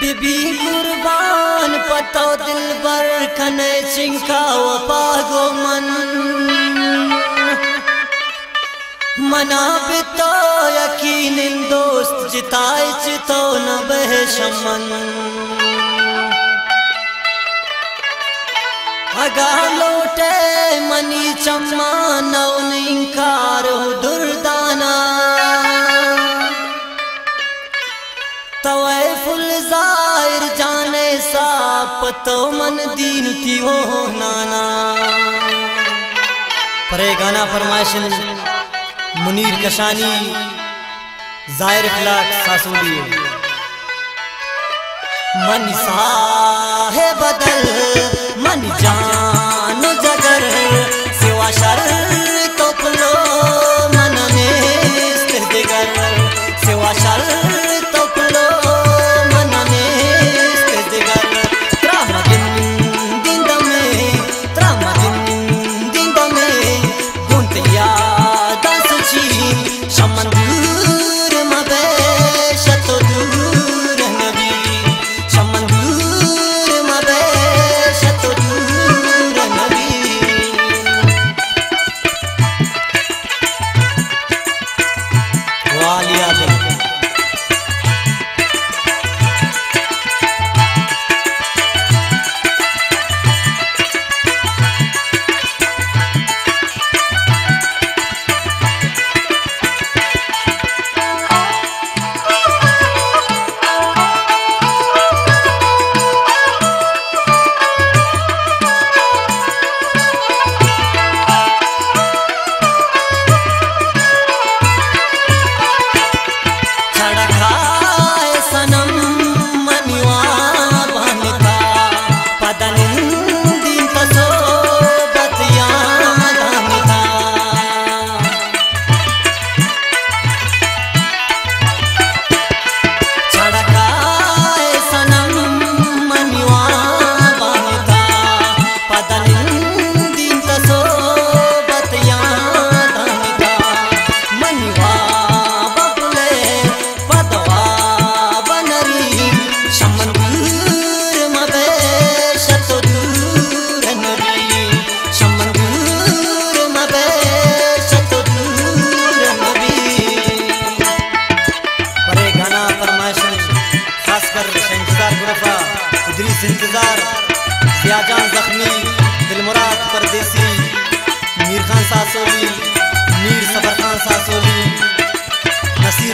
बीबी कुर्बान, पतो दिल बर खने सिंखा पागो मन। मना पितो यकीन दोस्त जिताए चितो न बह शमन अगा लोटे मनी चम्मा, नौ पतो मन दीन की हो नाना। पर गाना फरमाइशन मुनीर कशानी, ज़ाहिर सासू लिए मन साहे बदल, मन जान।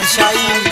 下一场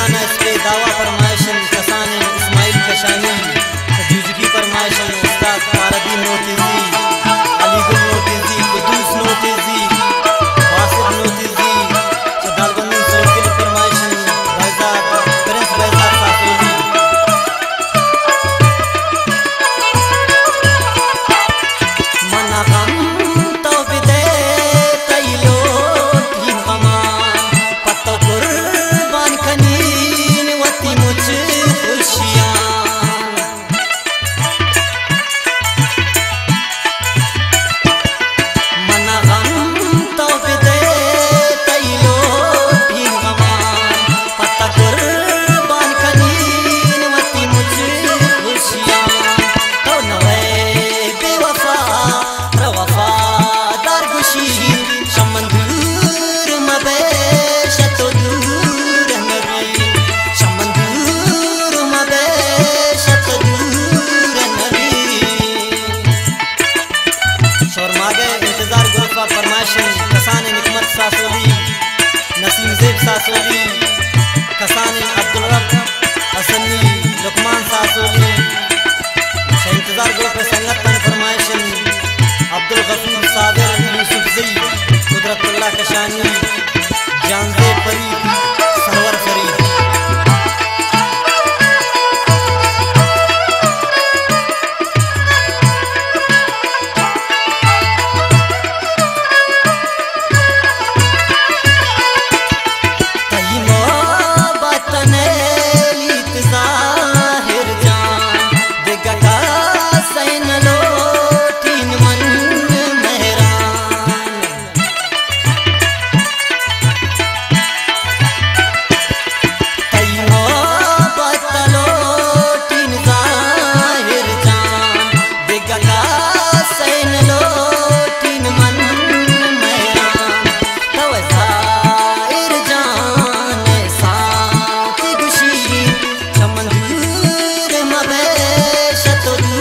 जाना इसके दावा पर ग्रुप फरमाइशन कसान निकमत सासोली नसीम जेब सासोली कसान अब्दुल रब असनी लुकमान सासोली इंतज़ार ग्रुप संगत फरमाइशन अब्दुल गफूर सादर, यूसुफ जई कुदरतुल्लाह कशानी 走。